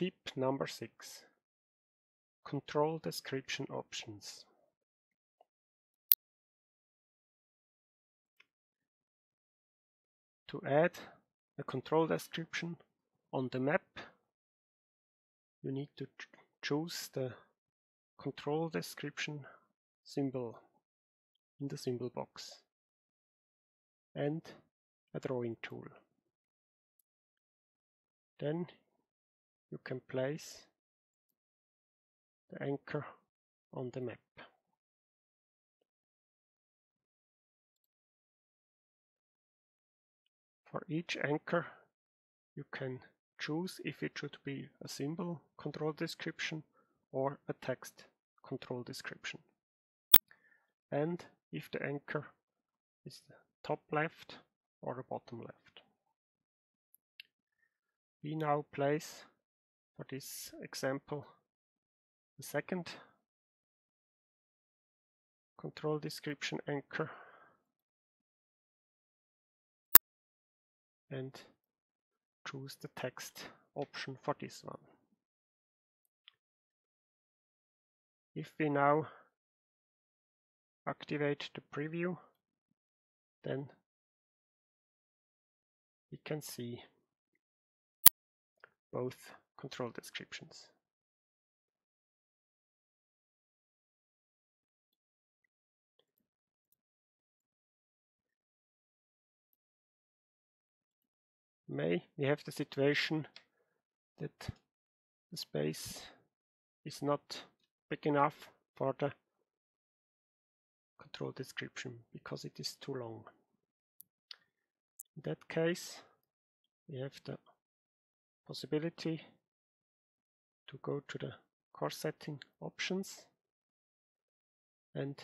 Tip number 6. Control description options. To add a control description on the map, you need to choose the control description symbol in the symbol box and a drawing tool. Then you can place the anchor on the map. For each anchor you can choose if it should be a symbol control description or a text control description. And if the anchor is the top left or the bottom left. We now place this example the second control description anchor and choose the text option for this one. If we now activate the preview, then we can see both control descriptions. May we have the situation that the space is not big enough for the control description because it is too long. In that case, we have the possibility to go to the course setting options and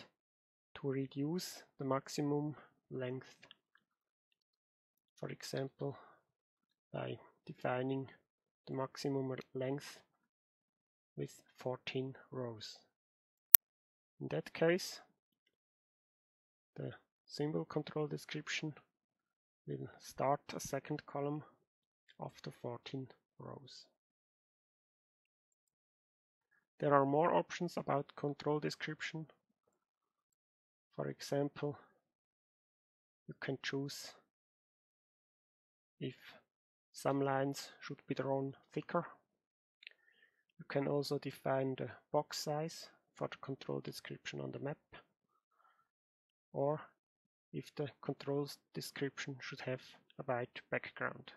to reduce the maximum length. For example, by defining the maximum length with 14 rows. In that case, the symbol control description will start a second column after 14 rows. There are more options about control description. For example, you can choose if some lines should be drawn thicker. You can also define the box size for the control description on the map or if the control description should have a white background.